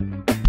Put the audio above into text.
Bye.